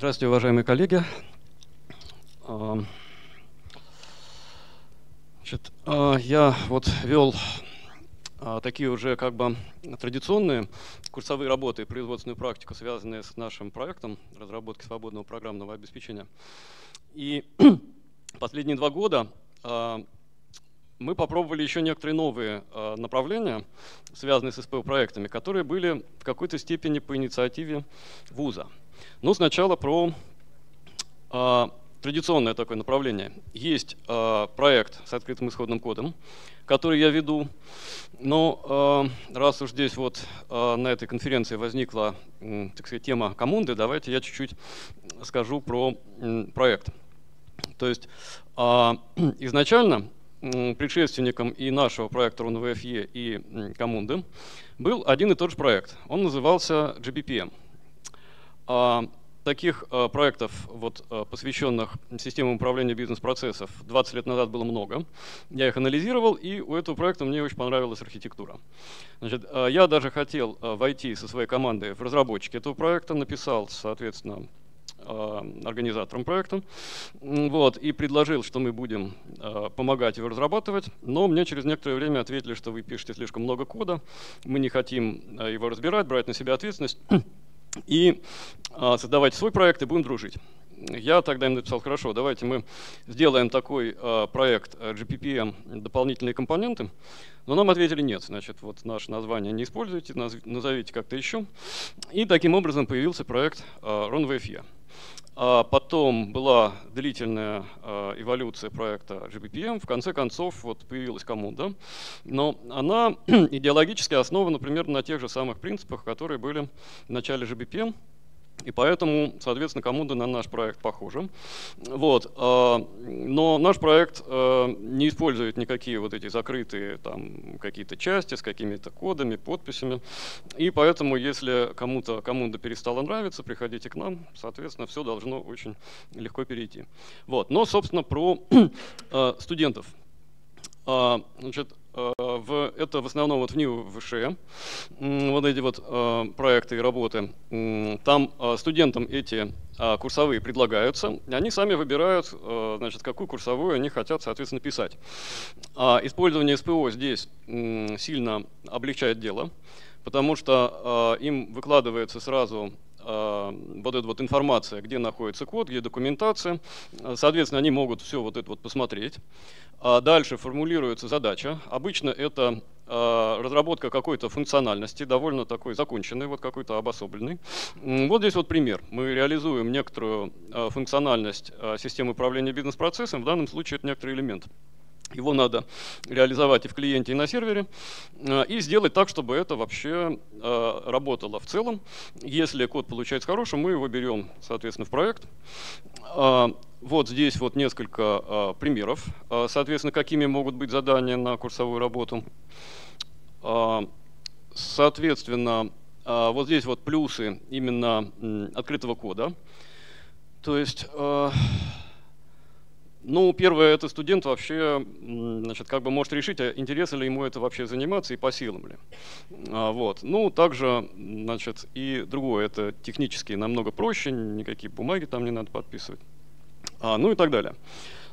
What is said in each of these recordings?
Здравствуйте, уважаемые коллеги. Значит, я вот вел такие уже как бы традиционные курсовые работы и производственную практику, связанные с нашим проектом разработки свободного программного обеспечения. И последние два года мы попробовали еще некоторые новые направления, связанные с СПО-проектами, которые были в какой-то степени по инициативе вуза. Ну, сначала про э, традиционное такое направление. Есть э, проект с открытым исходным кодом, который я веду. Но э, раз уж здесь вот э, на этой конференции возникла, э, так сказать, тема коммунды, давайте я чуть-чуть скажу про э, проект. То есть э, изначально предшественником и нашего проекта РУНВФЕ и Коммунды был один и тот же проект. Он назывался GBPM. А, таких а, проектов, вот, а, посвященных системам управления бизнес-процессов, 20 лет назад было много. Я их анализировал, и у этого проекта мне очень понравилась архитектура. Значит, я даже хотел войти со своей командой в разработчики этого проекта, написал, соответственно, организатором проекта, вот, и предложил, что мы будем помогать его разрабатывать, но мне через некоторое время ответили, что вы пишете слишком много кода, мы не хотим его разбирать, брать на себя ответственность, и создавать свой проект и будем дружить. Я тогда им написал, хорошо, давайте мы сделаем такой э, проект GPPM дополнительные компоненты, но нам ответили нет, значит, вот наше название не используйте, назовите как-то еще. И таким образом появился проект э, RunVFE. А потом была длительная э, эволюция проекта GBPM. В конце концов вот появилась коммунда. Но она идеологически основана, например, на тех же самых принципах, которые были в начале GBPM. И поэтому, соответственно, коммунда на наш проект похожа. Вот. А, но наш проект а, не использует никакие вот эти закрытые там какие-то части с какими-то кодами, подписями. И поэтому, если кому-то коммунда перестала нравиться, приходите к нам, соответственно, все должно очень легко перейти. Вот. Но, собственно, про а, студентов. Значит, в, это в основном вот в НИУ ВШ, вот эти вот э, проекты и работы. Там э, студентам эти курсовые предлагаются, и они сами выбирают, значит, какую курсовую они хотят, соответственно, писать. А использование СПО здесь сильно облегчает дело, потому что им выкладывается сразу вот эта вот информация, где находится код, где документация. Соответственно, они могут все вот это вот посмотреть. А дальше формулируется задача. Обычно это а, разработка какой-то функциональности, довольно такой законченной, вот какой-то обособленной. Вот здесь вот пример. Мы реализуем некоторую а, функциональность системы управления бизнес-процессом, в данном случае это некоторый элемент. Его надо реализовать и в клиенте, и на сервере, и сделать так, чтобы это вообще работало в целом. Если код получается хорошим, мы его берем, соответственно, в проект, вот здесь вот несколько э, примеров, э, соответственно, какими могут быть задания на курсовую работу. Э, соответственно, э, вот здесь вот плюсы именно э, открытого кода. То есть, э, ну, первое, это студент вообще, значит, как бы может решить, а интересно ли ему это вообще заниматься и по силам ли. А, вот. Ну, также, значит, и другое, это технически намного проще, никакие бумаги там не надо подписывать а, ну и так далее.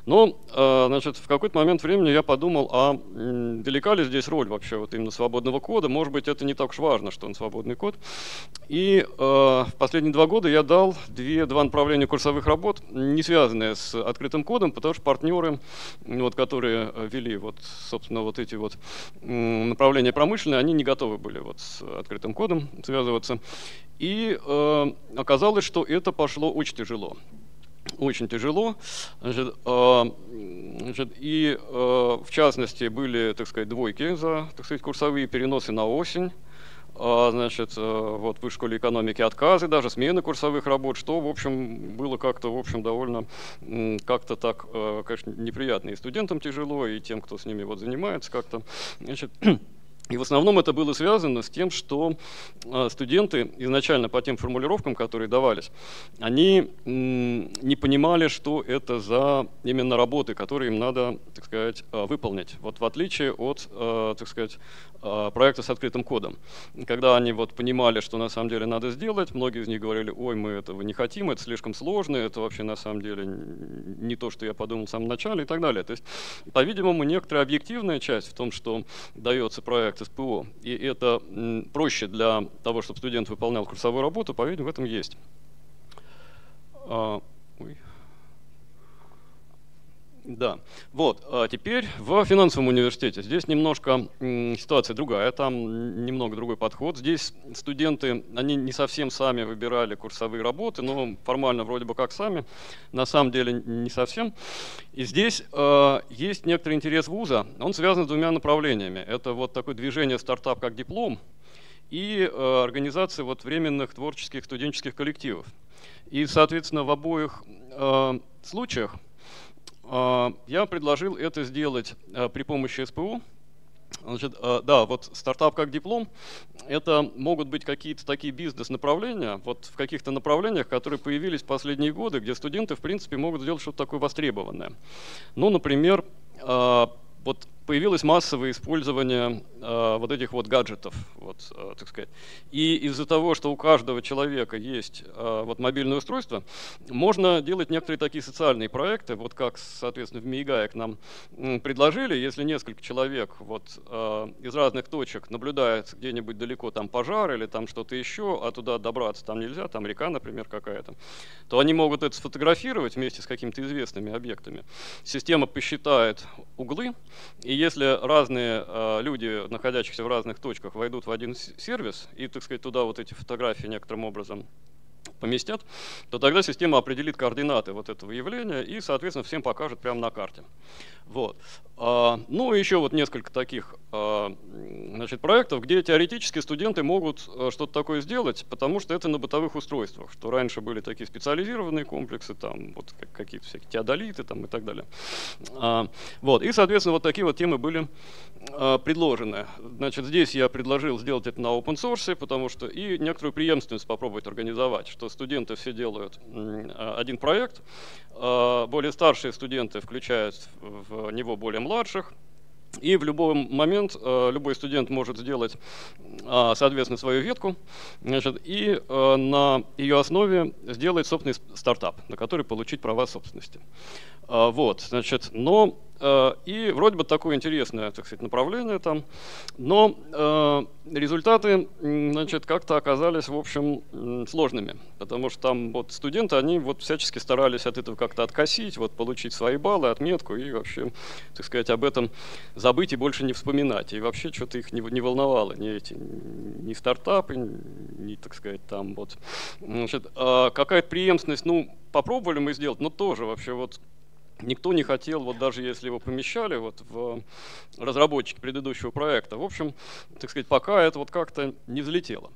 Но, э, значит, в какой-то момент времени я подумал, а велика ли здесь роль вообще вот именно свободного кода? Может быть, это не так уж важно, что он свободный код. И э, в последние два года я дал две, два направления курсовых работ, не связанные с открытым кодом, потому что партнеры, вот, которые вели, вот, собственно, вот эти вот направления промышленные, они не готовы были вот с открытым кодом связываться. И э, оказалось, что это пошло очень тяжело очень тяжело. Значит, э, значит, и э, в частности были, так сказать, двойки за, так сказать, курсовые переносы на осень. А, значит, э, вот в школе экономики отказы, даже смены курсовых работ, что, в общем, было как-то, в общем, довольно, как-то так, конечно, неприятно и студентам тяжело, и тем, кто с ними вот занимается, как-то, значит, И в основном это было связано с тем, что а, студенты изначально по тем формулировкам, которые давались, они не понимали, что это за именно работы, которые им надо, так сказать, а, выполнить. Вот в отличие от, а, так сказать, а, проекты с открытым кодом. Когда они вот понимали, что на самом деле надо сделать, многие из них говорили, ой, мы этого не хотим, это слишком сложно, это вообще на самом деле не то, что я подумал в самом начале и так далее. То есть, по-видимому, некоторая объективная часть в том, что дается проект СПО, и это проще для того, чтобы студент выполнял курсовую работу, по-видимому, в этом есть. А. Да, вот, а теперь в финансовом университете. Здесь немножко ситуация другая, там немного другой подход. Здесь студенты, они не совсем сами выбирали курсовые работы, но формально вроде бы как сами, на самом деле не совсем. И здесь э, есть некоторый интерес вуза, он связан с двумя направлениями. Это вот такое движение стартап как диплом и э, организация вот временных творческих студенческих коллективов. И, соответственно, в обоих э, случаях я предложил это сделать а, при помощи СПУ. Значит, а, да, вот стартап как диплом, это могут быть какие-то такие бизнес-направления, вот в каких-то направлениях, которые появились в последние годы, где студенты, в принципе, могут сделать что-то такое востребованное. Ну, например, вот появилось массовое использование э, вот этих вот гаджетов, вот, э, так сказать. И из-за того, что у каждого человека есть э, вот мобильное устройство, можно делать некоторые такие социальные проекты, вот как, соответственно, в Мигаек нам предложили, если несколько человек вот э, из разных точек наблюдает где-нибудь далеко там пожар или там что-то еще, а туда добраться там нельзя, там река, например, какая-то, то они могут это сфотографировать вместе с какими-то известными объектами. Система посчитает углы, и если разные э, люди, находящиеся в разных точках, войдут в один сервис и, так сказать, туда вот эти фотографии некоторым образом поместят, то тогда система определит координаты вот этого явления и, соответственно, всем покажет прямо на карте. Вот. А, ну и еще вот несколько таких а, значит, проектов, где теоретически студенты могут а, что-то такое сделать, потому что это на бытовых устройствах, что раньше были такие специализированные комплексы, там вот какие-то всякие теодолиты там, и так далее. Вот. И, соответственно, вот такие вот темы были предложены. Значит, здесь я предложил сделать это на open source, потому что и некоторую преемственность попробовать организовать, что студенты все делают один проект, более старшие студенты включают в него более младших, и в любой момент э, любой студент может сделать, соответственно, свою ветку значит, и на ее основе сделать собственный стартап, на который получить права собственности. Вот, значит, но и вроде бы такое интересное, так сказать, направление там, но э, результаты, значит, как-то оказались, в общем, сложными, потому что там вот студенты, они вот всячески старались от этого как-то откосить, вот получить свои баллы, отметку и вообще, так сказать, об этом забыть и больше не вспоминать. И вообще что-то их не, не волновало, ни эти, ни стартапы, ни, так сказать, там вот. Значит, а какая-то преемственность, ну, попробовали мы сделать, но тоже вообще вот Никто не хотел, вот даже если его помещали вот в разработчики предыдущего проекта, в общем, так сказать, пока это вот как-то не взлетело.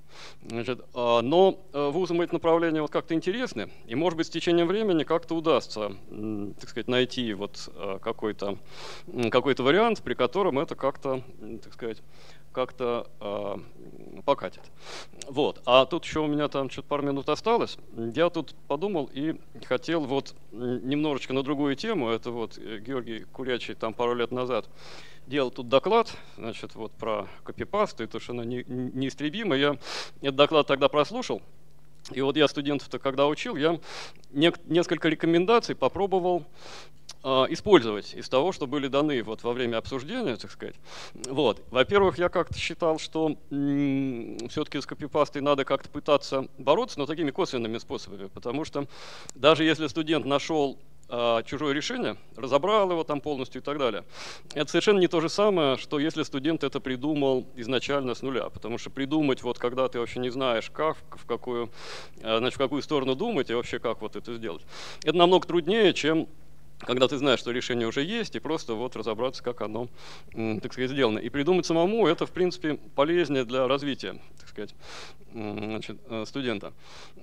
Значит, а, но э, вузам эти направления вот как-то интересны, и может быть с течением времени как-то удастся, так сказать, найти вот э, какой-то какой вариант, при котором это как-то, так сказать, как-то э, покатит. Вот. А тут еще у меня там что-то пару минут осталось. Я тут подумал и хотел вот немножечко на другую тему. Это вот э, Георгий Курячий там пару лет назад делал тут доклад, значит, вот про копипаст, и то, что она не, неистребима. Я этот доклад тогда прослушал. И вот я студентов-то когда учил, я не, несколько рекомендаций попробовал а, использовать из того, что были даны вот во время обсуждения, так сказать. Вот. Во-первых, я как-то считал, что все-таки с копипастой надо как-то пытаться бороться, но такими косвенными способами, потому что даже если студент нашел а, чужое решение, разобрал его там полностью и так далее. Это совершенно не то же самое, что если студент это придумал изначально с нуля, потому что придумать вот когда ты вообще не знаешь, как, в какую, а, значит, в какую сторону думать и вообще как вот это сделать, это намного труднее, чем когда ты знаешь, что решение уже есть, и просто вот разобраться, как оно, так сказать, сделано. И придумать самому это, в принципе, полезнее для развития, так сказать, значит, э, студента.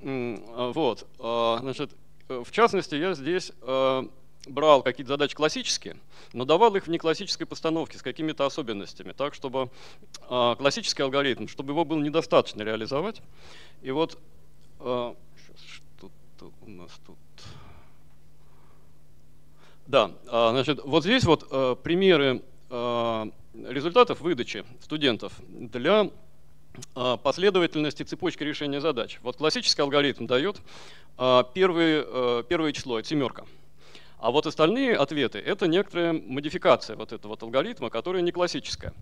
А, вот, значит, в частности, я здесь э, брал какие-то задачи классические, но давал их в неклассической постановке с какими-то особенностями, так, чтобы а, классический алгоритм, чтобы его было недостаточно реализовать. И вот, что-то у нас тут... Да, а, значит, вот здесь вот э, примеры э, результатов выдачи студентов для последовательности цепочки решения задач. Вот классический алгоритм дает а, первый, э, первое число, это семерка. А вот остальные ответы – это некоторая модификация вот этого вот алгоритма, которая не классическая.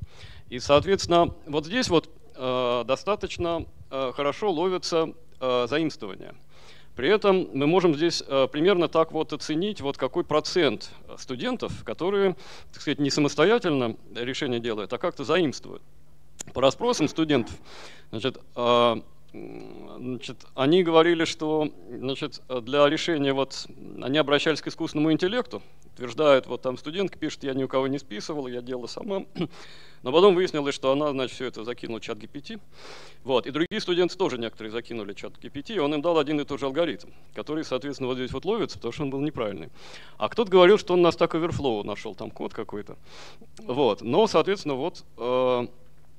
И, соответственно, вот здесь вот достаточно хорошо ловится э, заимствование. При этом мы можем здесь примерно так вот оценить, вот какой процент студентов, которые, так сказать, не самостоятельно решение делают, а как-то заимствуют. По расспросам студентов, значит, э, значит, они говорили, что значит, для решения, вот, они обращались к искусственному интеллекту, утверждают, вот там студентка пишет, я ни у кого не списывала, я делала сама, но потом выяснилось, что она, значит, все это закинула чат GPT, вот, и другие студенты тоже некоторые закинули чат GPT, и он им дал один и тот же алгоритм, который, соответственно, вот здесь вот ловится, потому что он был неправильный. А кто-то говорил, что он на Stack Overflow нашел там код какой-то, вот, но, соответственно, вот э,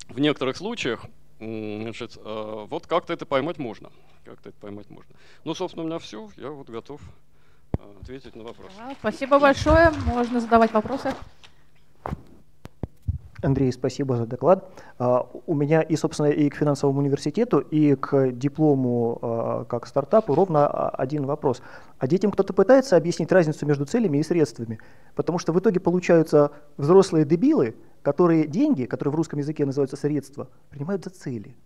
в некоторых случаях Значит, э, вот как-то это поймать можно. Как-то это поймать можно. Ну, собственно, у меня все. Я вот готов э, ответить на вопросы. спасибо большое. Можно задавать вопросы. Андрей, спасибо за доклад. А, у меня и, собственно, и к финансовому университету, и к диплому а, как стартапу ровно один вопрос. А детям кто-то пытается объяснить разницу между целями и средствами? Потому что в итоге получаются взрослые дебилы, которые деньги, которые в русском языке называются средства, принимают за цели.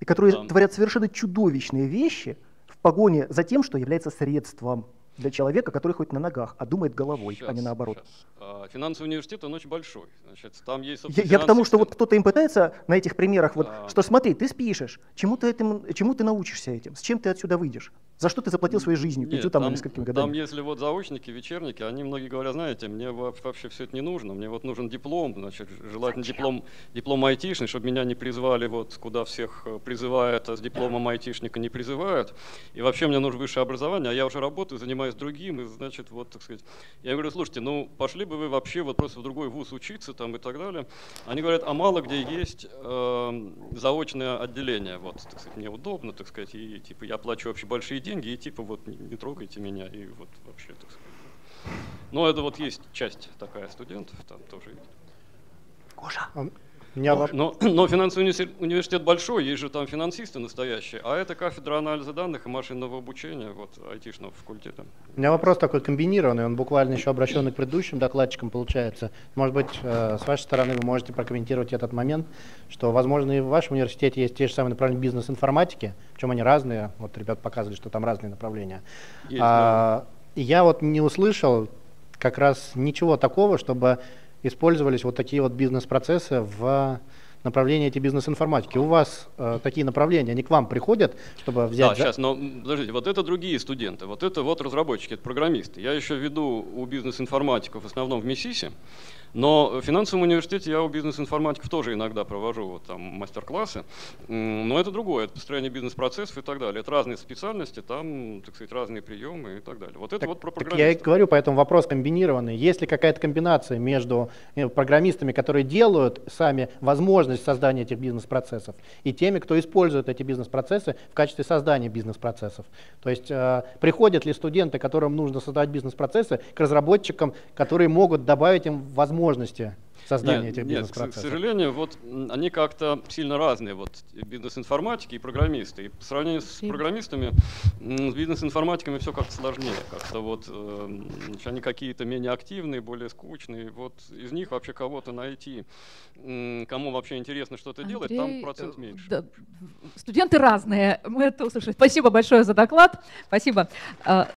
И которые да. творят совершенно чудовищные вещи в погоне за тем, что является средством для человека, который хоть на ногах, а думает головой, сейчас, а не наоборот. Сейчас. А, финансовый университет, он очень большой. Значит, там есть, я, я к тому, что вот кто-то им пытается на этих примерах, вот, а... что смотри, ты спишешь, чему ты, этим, чему ты научишься этим, с чем ты отсюда выйдешь, за что ты заплатил своей жизнью, пятью там, там несколькими годами. Там если вот заочники, вечерники, они многие говорят, знаете, мне вообще все это не нужно, мне вот нужен диплом, значит, желательно Зачем? диплом, диплом айтишный, чтобы меня не призвали вот куда всех э, призывают, а с дипломом айтишника не призывают. И вообще мне нужно высшее образование, а я уже работаю, занимаюсь другим, и значит, вот, так сказать. Я говорю, слушайте, ну пошли бы вы вообще вот просто в другой вуз учиться там и так далее. Они говорят, а мало где есть э, заочное отделение, вот, так сказать, мне удобно, так сказать, и типа я плачу вообще большие деньги, и типа вот не, не трогайте меня, и вот вообще, так сказать. Но это вот есть часть такая студентов, там тоже есть. Гоша. Меня но, но, но финансовый университет большой, есть же там финансисты настоящие, а это кафедра анализа данных и машинного обучения вот, айтишного факультета. У меня вопрос такой комбинированный, он буквально еще обращенный к предыдущим докладчикам получается. Может быть, э, с вашей стороны вы можете прокомментировать этот момент, что, возможно, и в вашем университете есть те же самые направления бизнес-информатики, причем они разные, вот ребят показывали, что там разные направления. Есть, а, да. Я вот не услышал как раз ничего такого, чтобы использовались вот такие вот бизнес-процессы в направлении эти бизнес-информатики. У вас э, такие направления, они к вам приходят, чтобы взять... Да, за... сейчас, но подождите, вот это другие студенты, вот это вот разработчики, это программисты. Я еще веду у бизнес-информатиков в основном в МИСИСе, но в финансовом университете я у бизнес-информатиков тоже иногда провожу вот, там мастер-классы. Но это другое, это построение бизнес-процессов и так далее. Это разные специальности, там, так сказать, разные приемы и так далее. Вот это так, вот про программистов. Я и говорю, поэтому вопрос комбинированный. Есть ли какая-то комбинация между э, программистами, которые делают сами возможность создания этих бизнес-процессов, и теми, кто использует эти бизнес-процессы в качестве создания бизнес-процессов? То есть э, приходят ли студенты, которым нужно создать бизнес-процессы, к разработчикам, которые могут добавить им возможность возможности создания нет, этих бизнес-процессов? К, к сожалению, вот они как-то сильно разные, вот бизнес-информатики и программисты. И по сравнению с программистами, с бизнес-информатиками все как-то сложнее. Как-то вот э, они какие-то менее активные, более скучные. Вот из них вообще кого-то найти, кому вообще интересно что-то делать, там процент э, меньше. Да, студенты разные, мы это услышали. Спасибо большое за доклад. Спасибо. А,